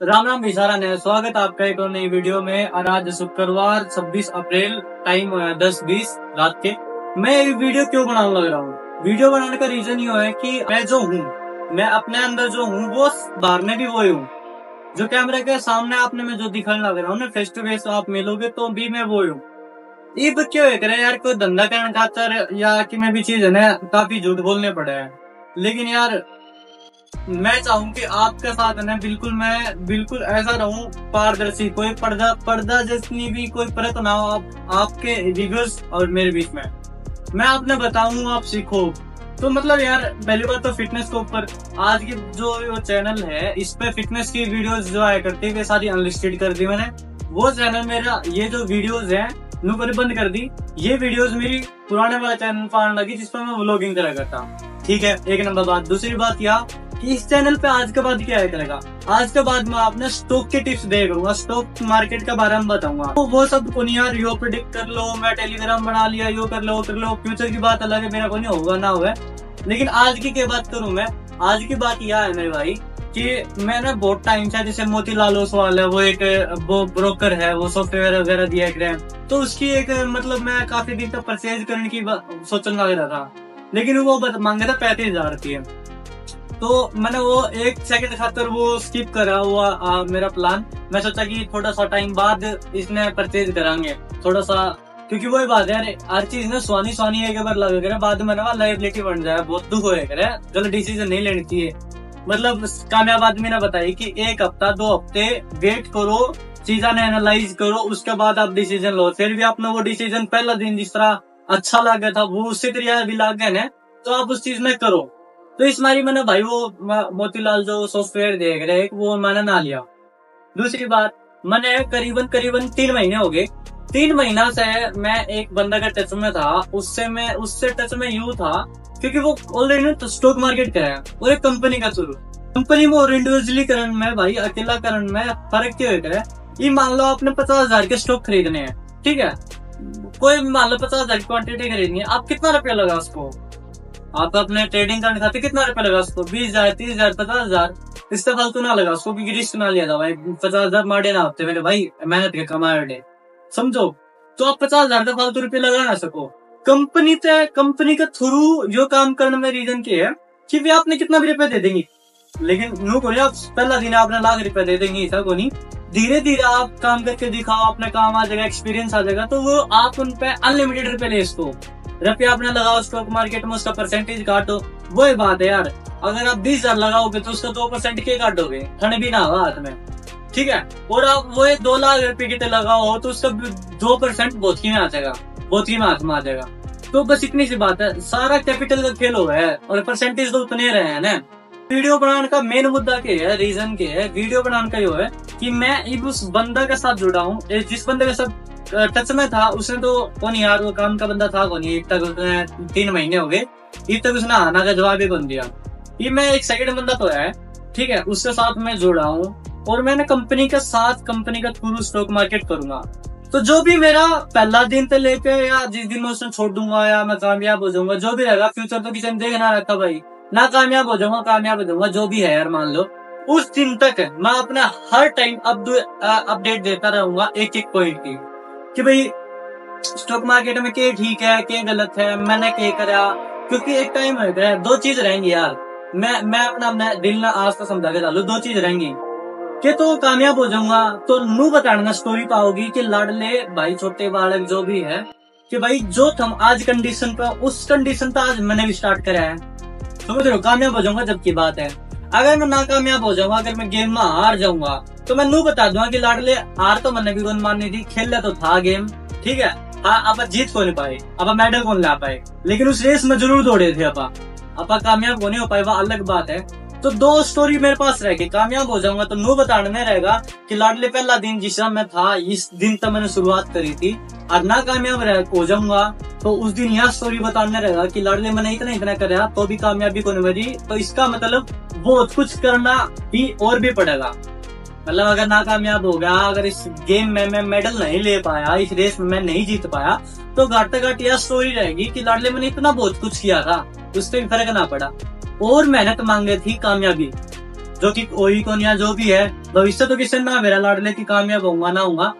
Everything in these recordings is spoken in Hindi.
राम राम विचारा ने। स्वागत आपका एक और नई वीडियो में। और आज शुक्रवार 26 अप्रैल, टाइम दस बीस रात के। मैं ये वीडियो क्यों बनाने लग रहा हूँ? वीडियो बनाने का रीजन ये है कि मैं जो हूँ, मैं अपने अंदर जो हूँ, वो बाहर में भी वही हूँ। जो कैमरे के सामने आपने मैं जो दिखाने लग रहा हूँ फेस टू फेस आप मिलोगे तो भी मैं वो हूँ। तो क्यों है करे यार, कोई धंधा करने खातर या कि मैं भी चीज़ है ना, काफ़ी झूठ बोलने पड़े हैं। लेकिन यार मैं चाहूँ कि आपके साथ ना बिल्कुल मैं बिल्कुल ऐसा रहूँ पारदर्शी कोई पर्दा पर्दा जितनी भी कोई परत ना हो आप, आपके रिव्यूज़ और मेरे बीच में। मैं आपने बताऊँ आप सीखो। तो मतलब यार पहली बात तो फिटनेस के ऊपर। आज की जो चैनल है इस पे फिटनेस की वीडियोस जो आया करती है सारी अनलिस्टेड कर दी मैंने। वो चैनल मेरा ये जो वीडियोस है मैंने बंद कर दी। ये वीडियोस मेरी पुराने वाला चैनल पर आने लगी जिसपे मैं व्लॉगिंग करा करता। ठीक है एक नंबर बात। दूसरी बात क्या इस चैनल पे आज के बाद क्या करेगा? आज के बाद मैं अपने स्टॉक के टिप्स दे करूँगा। स्टॉक मार्केट के बारे में बताऊँगा। तो वो सबको नहीं यार, यो प्रिडिक्ट कर लो, मैं टेलीग्राम बना लिया, यो कर लो कर लो। फ्यूचर की बात अलग है, मेरा को नहीं होगा ना होगा। लेकिन आज की क्या बात करूँ मैं? आज की बात यह है मेरे भाई, कि मैंने बहुत टाइम से जैसे मोतीलाल ओसवाल है, वो एक, वो ब्रोकर है, वो सॉफ्टवेयर वगैरह दिया करे तो उसकी एक मतलब मैं काफ़ी दिन तक परचेज करने की सोचने लग रहा था। लेकिन वो मांगे था पैंतीस हज़ार रुपये। तो मैंने वो एक सेकंड खातर वो स्किप करा हुआ आ, मेरा प्लान मैं सोचा कि थोड़ा सा टाइम बाद इसमें परचेज करांगे थोड़ा सा क्योंकि वही बात है हर चीज़ ना स्वानी स्वानी एक बार लगे करे बाद में ना लाइबिलिटी बन जाए बहुत दुख होए करे गलत डिसीज़न नहीं लेनी चाहिए. मतलब कामयाब आदमी ने बताई कि एक हफ़्ता दो हफ़्ते वेट करो चीजा ने एनालाइज करो उसके बाद आप डिसीज़न लो. फिर भी आपने वो डिसीज़न पहला दिन जिस तरह अच्छा लगा था वो उसी तरह भी लग गए तो आप उस चीज़ में करो. तो इस मारी मैंने भाई वो मोतीलाल जो सॉफ्टवेयर देख रहे वो मैंने ना लिया। दूसरी बात, मैंने करीबन करीबन तीन महीने हो गए। तीन महीना से मैं एक बंदा का टच में था, उससे मैं उससे टच में यू था, क्योंकि वो ऑलरेडी स्टॉक मार्केट का है, और एक कंपनी का शुरू कंपनी में और इंडिविजुअली करण में, भाई, अकेला करण में फ़र्क क्या है? ये मान लो आपने पचास हज़ार के स्टॉक खरीदने हैं, ठीक है? कोई मान लो पचास हज़ार की क्वांटिटी खरीदनी है, आप कितना रुपया लगा उसको? आप अपने ट्रेडिंग करने खाते कितना रुपया लगा उसको? बीस हज़ार, तीस हज़ार, पचास हज़ार। इससे फालतू ना लगा उसको भी रिस्क ना लिया था भाई। पचास हज़ार मारे ना हफ़्ते मेरे भाई, मेहनत के कमाए समझो? तो आप पचास हज़ार का फालतू रुपये लगा ना सको। कंपनी से कंपनी के थ्रू जो काम करने में रीजन के है कि वे आपने कितना भी रुपया दे देंगे। लेकिन नो को आप पहला दिन आपने लाख रुपया दे देंगे, ऐसा को नहीं। धीरे धीरे आप काम करके दिखाओ, अपना काम आ जाएगा एक्सपीरियंस आ जाएगा तो वो आप उन पे अनलिमिटेड रुपए ले इसको रुपया आपने लगाओ स्टॉक मार्केट में उसका परसेंटेज काटो। वही बात है यार। अगर आप बीस हज़ार लगाओगे तो उसका दो परसेंट के काटोगे। ठंड भी ना होगा हाथ में। ठीक है? और आप वो दो लाख रुपए की लगाओ हो तो उसका दो परसेंट बोथी में आ जाएगा। बोथी में हाथ में आ जाएगा। तो बस इतनी सी बात है। सारा कैपिटल का खेल हो है और परसेंटेज तो उतने रहे हैं ना। वीडियो बनाने का मेन मुद्दा के है? रीजन के है? वीडियो बनाने का ये है कि मैं उस बंदा के साथ जुड़ा हूँ। जिस बंदे के साथ टच में था, उसने तो कौन यार, वो काम का बंदा था, कौन एक तक तीन महीने हो गए। इब तक उसने आना का जवाब ही कौन दिया। ये मैं एक सेकंड बंदा तो है, ठीक है, उसके साथ मैं जुड़ा हूँ और मैंने कंपनी के साथ कंपनी का थ्रू स्टॉक मार्केट करूँगा। तो जो भी मेरा पहला दिन से लेके या जिस दिन मैं उसने छोड़ दूँगा या मैं कामयाब हो जाऊँगा, जो भी रहेगा फ्यूचर तो किसी ने देखना रहता भाई। ना कामयाब हो जाऊँगा, कामयाब हो जाऊँगा, जो भी है यार, मान लो। उस दिन तक मैं अपना हर टाइम अपडेट देता रहूँगा एक एक पॉइंट की। कि भाई स्टॉक मार्केट में क्या ठीक है, क्या गलत है, मैंने क्या करा? क्योंकि एक टाइम है, दो चीज़ रहेंगी यार। मैं मैं अपना अपना दिल ना आज तो समझा के डालू, दो चीज़ रहेंगी। कि तो कामयाब हो जाऊँगा तो नू बताना स्टोरी पाओगी कि लाडले भाई, छोटे बालक जो भी है, कि भाई, जो थम आज कंडीशन पे उस कंडीशन पे आज मैंने भी स्टार्ट करा है। समझ रहे हो? कामयाब हो जाऊँगा जब की बात है। अगर मैं नाकामयाब हो जाऊँगा अगर मैं गेम में हार जाऊँगा तो मैं नू बता दूँगा कि लाडले हार तो मैंने भी कौन माननी थी। खेल तो था गेम, ठीक है? हाँ अब जीत को नहीं पाए आप मेडल कौन ला पाए। लेकिन उस रेस में ज़रूर दौड़े थे अपा अपा कामयाब होने हो पाए, वह अलग बात है। तो दो स्टोरी मेरे पास रह रहेगी कामयाब हो जाऊँगा तो नू बताने रहेगा कि लाडले पहला दिन जिस मैं था, इस दिन तक मैंने शुरुआत करी थी। और ना कामयाब हो जाऊँगा तो उस दिन यह स्टोरी बताने रहेगा कि लाडले मैंने इतना इतना कराया तो भी कामयाबी को नहीं बजी तो इसका मतलब बहुत कुछ करना भी और भी पड़ेगा। मतलब अगर नाकामयाब हो गया, अगर इस गेम में मैं मेडल नहीं ले पाया, इस रेस में मैं नहीं जीत पाया तो घाटे घाट यह स्टोरी रहेगी कि लाडले मैंने इतना बहुत कुछ किया था, उससे भी फ़र्क ना पड़ा। और मेहनत मांगे थी कामयाबी, जो कि कोई को या जो भी है, भविष्य तो किसी ना मेरा, लाडले की कामयाब होगा ना होऊँगा।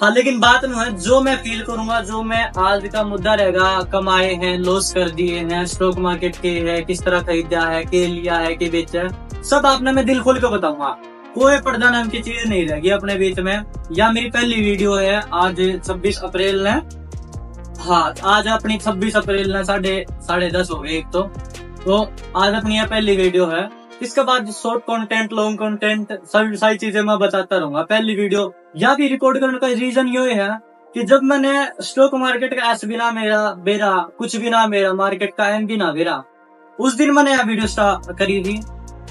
हाँ लेकिन बात है, जो मैं फील करूँगा, जो मैं आज का मुद्दा रहेगा, कमाए हैं लॉस कर दिए हैं स्टॉक मार्केट के है, किस तरह खरीदा है, के लिया है, के बेचा है, सब आपने मैं दिल खोल के बताऊँगा। कोई पर्दा नाम की चीज़ नहीं रहेगी अपने बीच में। या मेरी पहली वीडियो है, आज 26 अप्रैल ने हाँ आज अपनी 26 अप्रैल ने साढ़े साढ़े दस हो गए एक तो। तो आज अपनी यह पहली वीडियो है। इसके बाद शॉर्ट कंटेंट लॉन्ग कंटेंट सभी सारी चीज़ें मैं बताता रहूँगा। पहली वीडियो या भी रिकॉर्ड करने का रीजन ये है कि जब मैंने स्टॉक मार्केट का एस भी ना मेरा बेरा कुछ भी ना मेरा मार्केट का एम भी ना मेरा, उस दिन मैंने यह वीडियो स्टार्ट करी थी।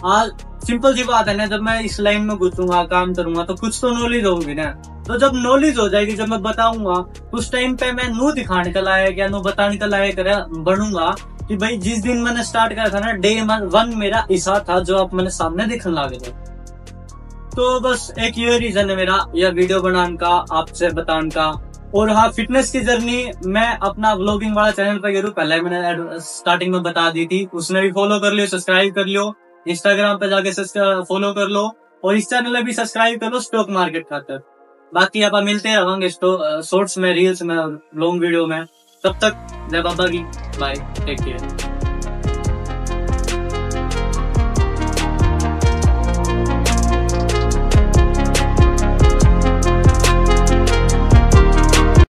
आज सिंपल सी बात है ना, जब मैं इस लाइन में घुसूँगा, काम करूँगा तो कुछ तो नॉलेज होगी ना। तो जब नॉलेज हो जाएगी, जब मैं बताऊँगा, उस टाइम पे मैं नू दिखाने का लायक या नू बताने का लायक बनूँगा कि भाई जिस दिन मैंने स्टार्ट करा था ना डे वन मेरा ऐसा था जो आप मैंने सामने देखने लगे थे। तो बस एक ये रीजन है मेरा यह वीडियो बनाने का, आपसे बताने का। और हाँ फिटनेस की जर्नी मैं अपना ब्लॉगिंग वाला चैनल पर करूँ पहले मैंने स्टार्टिंग में बता दी थी। उसने भी फॉलो कर लियो सब्सक्राइब कर लियो। इंस्टाग्राम पे जाके फॉलो कर लो। और इस चैनल में भी सब्सक्राइब कर लो स्टॉक मार्केट खातर बाकी आप मिलते रहेंगे शॉर्ट्स में रील्स में लॉन्ग वीडियो में। तब तक जय बाबा की। Bye. Take care.